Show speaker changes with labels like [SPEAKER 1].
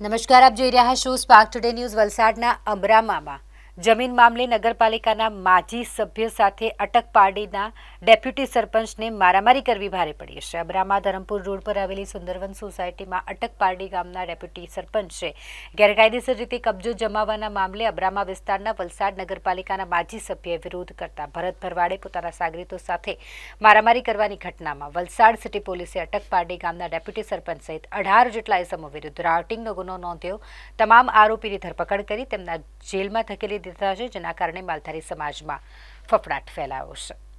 [SPEAKER 1] નમસ્કાર આપ જોઈ રહ્યા છો સ્પાર્ક ટુડે ન્યૂઝ વલસાડના અમરામામાં જમીન મામલે નગરપાલિકાના માજી સભ્ય સાથે અટક પાડીના ડેપ્યુટી સરપંચને મારામારી કરવી ભારે પડી છે અબરામાં ધરમપુર રોડ પર આવેલી સુંદરવન સોસાયટીમાં અટક પારડી ગામના ડેપ્યુટી સરપંચે ગેરકાયદેસર રીતે કબજો જમાવવાના મામલે અબ્રામા વિસ્તારના વલસાડ નગરપાલિકાના માજી સભ્યએ વિરોધ કરતા ભરત ભરવાડે પોતાના સાગરીતો સાથે મારામારી કરવાની ઘટનામાં વલસાડ સિટી પોલીસે અટક પારડી ગામના ડેપ્યુટી સરપંચ સહિત અઢાર જેટલા એસમો વિરુદ્ધ રાઉટિંગનો ગુનો નોંધ્યો. તમામ આરોપીની ધરપકડ કરી તેમના જેલમાં ધકેલી છે જેના કારણે માલધારી સમાજમાં ફફડાટ ફેલાયો છે.